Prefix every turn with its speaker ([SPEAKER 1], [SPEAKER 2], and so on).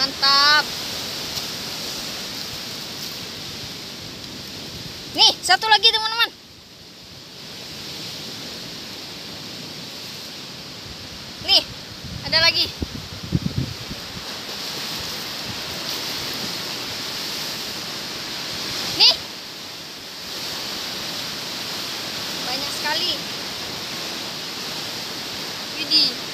[SPEAKER 1] Mantap. Nih, satu lagi teman-teman. Nih, ada lagi. Nih. Banyak sekali. Widih.